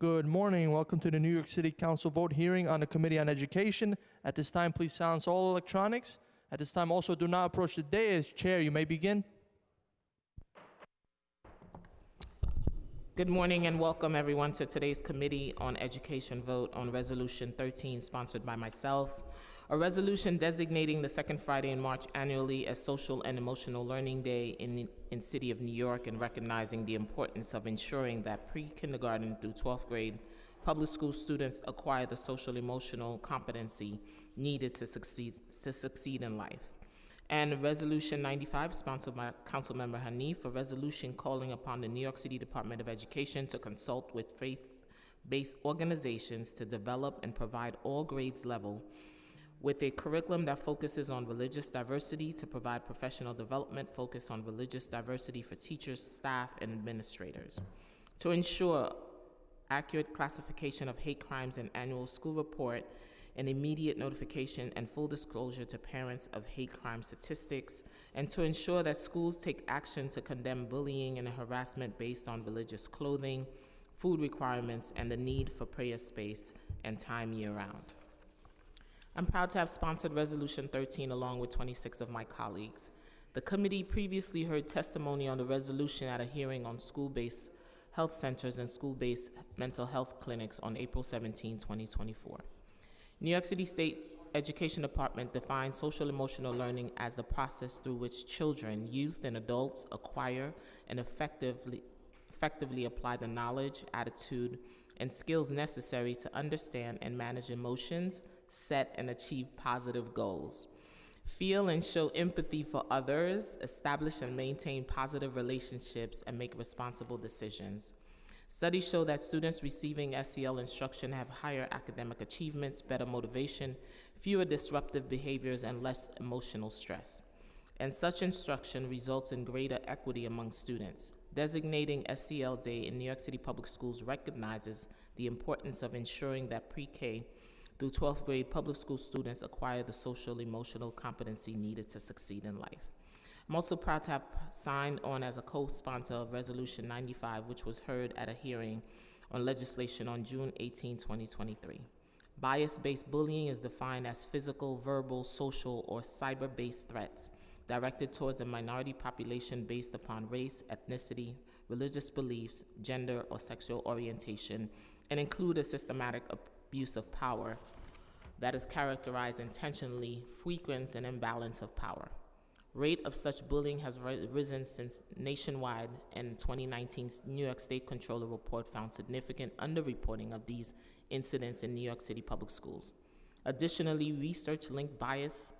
Good morning. Welcome to the New York City Council vote hearing on the Committee on Education. At this time, please silence all electronics. At this time, also do not approach the dais. Chair, you may begin. Good morning and welcome everyone to today's Committee on Education vote on Resolution 13 sponsored by myself. A resolution designating the second Friday in March annually as Social and Emotional Learning Day in in City of New York and recognizing the importance of ensuring that pre-kindergarten through 12th grade public school students acquire the social emotional competency needed to succeed to succeed in life. And Resolution 95, sponsored by Councilmember Hanif, a resolution calling upon the New York City Department of Education to consult with faith-based organizations to develop and provide all grades level with a curriculum that focuses on religious diversity to provide professional development focused on religious diversity for teachers, staff, and administrators. To ensure accurate classification of hate crimes in annual school report and immediate notification and full disclosure to parents of hate crime statistics, and to ensure that schools take action to condemn bullying and harassment based on religious clothing, food requirements, and the need for prayer space and time year round. I'm proud to have sponsored Resolution 13 along with 26 of my colleagues. The committee previously heard testimony on the resolution at a hearing on school-based health centers and school-based mental health clinics on April 17, 2024. New York City State Education Department defines social emotional learning as the process through which children, youth, and adults acquire and effectively effectively apply the knowledge, attitude, and skills necessary to understand and manage emotions, set and achieve positive goals. Feel and show empathy for others, establish and maintain positive relationships, and make responsible decisions. Studies show that students receiving SEL instruction have higher academic achievements, better motivation, fewer disruptive behaviors, and less emotional stress. And such instruction results in greater equity among students. Designating SEL Day in New York City Public Schools recognizes the importance of ensuring that pre K through 12th grade public school students acquire the social emotional competency needed to succeed in life. I'm also proud to have signed on as a co-sponsor of Resolution 95, which was heard at a hearing on legislation on June 18, 2023. Bias-based bullying is defined as physical, verbal, social, or cyber-based threats directed towards a minority population based upon race, ethnicity, religious beliefs, gender, or sexual orientation, and include a systematic abuse of power that is characterized intentionally, frequents and imbalance of power. Rate of such bullying has risen since nationwide, and 2019's New York State Comptroller report found significant underreporting of these incidents in New York City public schools. Additionally, research linked bias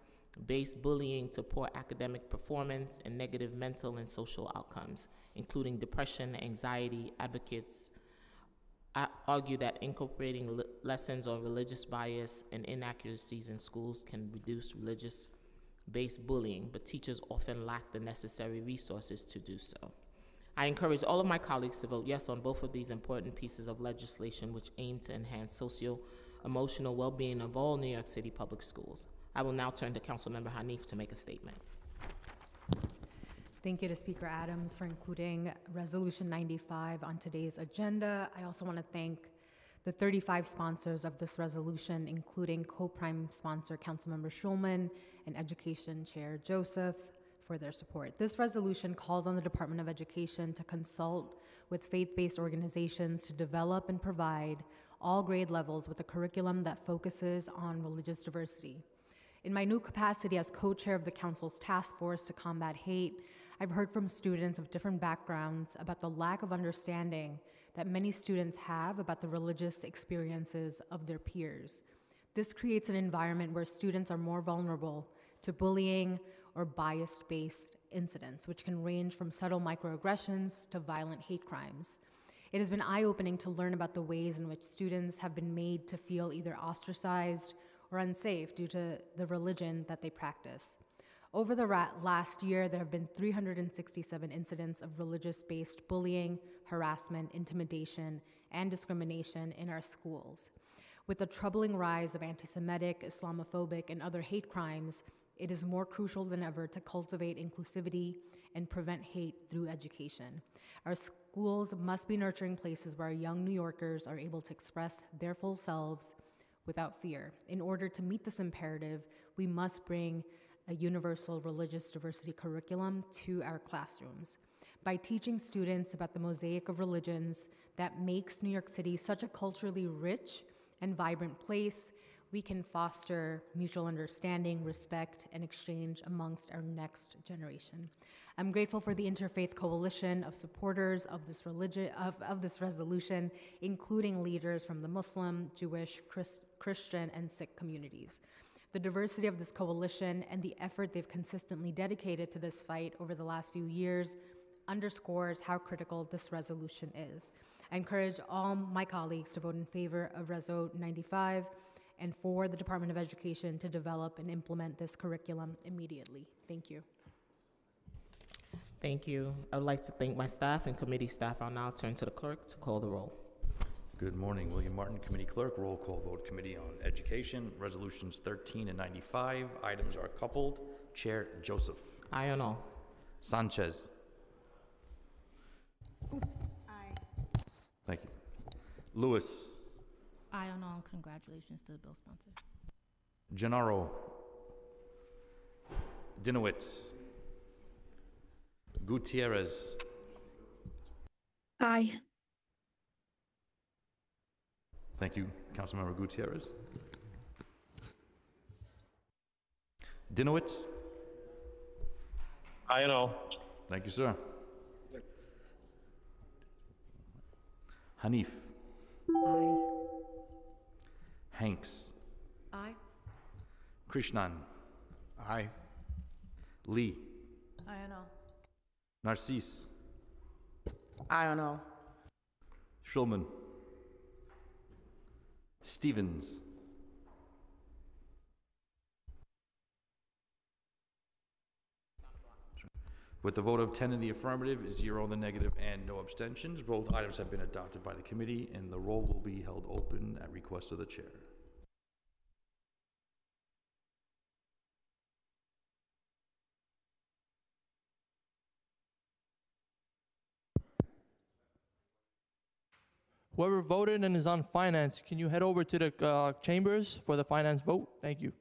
based bullying to poor academic performance and negative mental and social outcomes, including depression, anxiety. Advocates argue that incorporating lessons on religious bias and inaccuracies in schools can reduce religious based bullying, but teachers often lack the necessary resources to do so. I encourage all of my colleagues to vote yes on both of these important pieces of legislation which aim to enhance socio emotional well being of all New York City public schools. I will now turn to Councilmember Hanif to make a statement. Thank you to Speaker Adams for including Resolution 95 on today's agenda. I also want to thank the 35 sponsors of this resolution, including co-prime sponsor Councilmember Schulman and Education Chair Joseph for their support. This resolution calls on the Department of Education to consult with faith-based organizations to develop and provide all grade levels with a curriculum that focuses on religious diversity. In my new capacity as co-chair of the council's task force to combat hate, I've heard from students of different backgrounds about the lack of understanding that many students have about the religious experiences of their peers. This creates an environment where students are more vulnerable to bullying or bias based incidents, which can range from subtle microaggressions to violent hate crimes. It has been eye opening to learn about the ways in which students have been made to feel either ostracized or unsafe due to the religion that they practice. Over the last year, there have been 367 incidents of religious based bullying, harassment, intimidation, and discrimination in our schools. With the troubling rise of anti Semitic, Islamophobic, and other hate crimes, it is more crucial than ever to cultivate inclusivity and prevent hate through education. Our schools must be nurturing places where young New Yorkers are able to express their full selves without fear. In order to meet this imperative, we must bring a universal religious diversity curriculum to our classrooms. By teaching students about the mosaic of religions that makes New York City such a culturally rich and vibrant place, we can foster mutual understanding, respect, and exchange amongst our next generation. I'm grateful for the Interfaith Coalition of supporters of this religion of, of this resolution, including leaders from the Muslim, Jewish, Chris, Christian, and Sikh communities. The diversity of this coalition and the effort they've consistently dedicated to this fight over the last few years underscores how critical this resolution is. I encourage all my colleagues to vote in favor of Reso 95 and for the Department of Education to develop and implement this curriculum immediately. Thank you. Thank you. I would like to thank my staff and committee staff. I'll now turn to the clerk to call the roll. Good morning, William Martin, Committee Clerk, Roll Call Vote, Committee on Education, Resolutions 13 and 95. Items are coupled. Chair Joseph. Aye on all. Sanchez. Aye. Thank you. Louis. Aye on all. Congratulations to the bill sponsor. Gennaro. Dinowitz. Gutierrez. Aye. Thank you, Councilmember Gutierrez. Dinowitz. I know. Thank you, sir. Hanif. Aye. Hanks. Aye. Krishnan. Aye. Lee. Aye on all. Narcisse. Aye on all. Schulman. Stevens. With the vote of 10 in the affirmative, zero in the negative, and no abstentions, both items have been adopted by the committee, and the roll will be held open at request of the chair. Whoever voted and is on finance, can you head over to the uh, chambers for the finance vote? Thank you.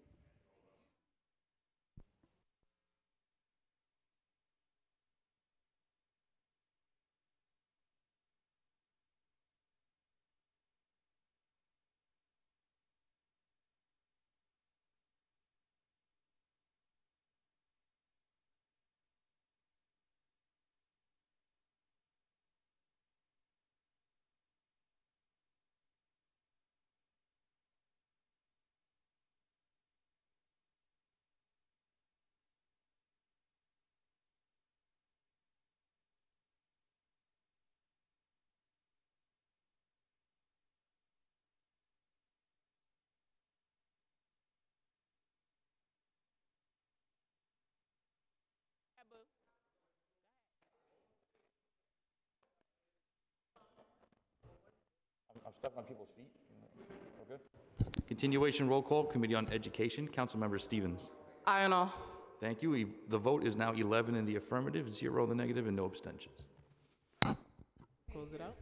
Stepping on people's feet. We're good? Continuation roll call, Committee on Education, Councilmember Stevens. Aye on all. Thank you. The vote is now 11 in the affirmative, zero in the negative, and no abstentions. Close it out.